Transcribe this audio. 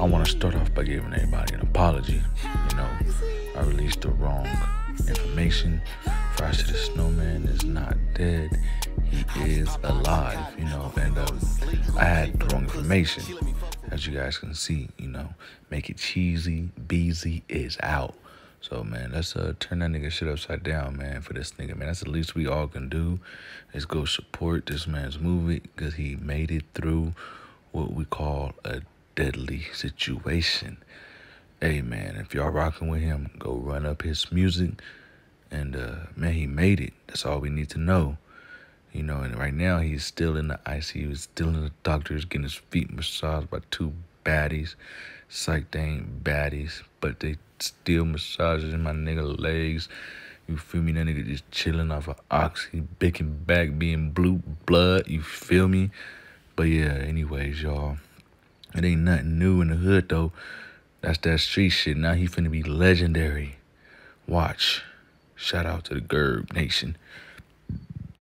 I want to start off by giving everybody an apology. You know, I released the wrong information. Frosty the Snowman is not dead. He is alive, you know, and um, I had the wrong information. As you guys can see, you know, make it cheesy. Beezy is out. So man, let's uh turn that nigga shit upside down, man, for this nigga, man. That's the least we all can do is go support this man's movie because he made it through what we call a deadly situation. Hey man, if y'all rocking with him, go run up his music. And uh man, he made it. That's all we need to know. You know, and right now he's still in the ICU, he's still in the doctors getting his feet massaged by two baddies. Psych they ain't baddies, but they still massaging my nigga legs. You feel me? That nigga just chilling off of oxy, bicking back, being blue blood. You feel me? But yeah, anyways, y'all. It ain't nothing new in the hood though. That's that street shit. Now he finna be legendary. Watch. Shout out to the Gerb Nation.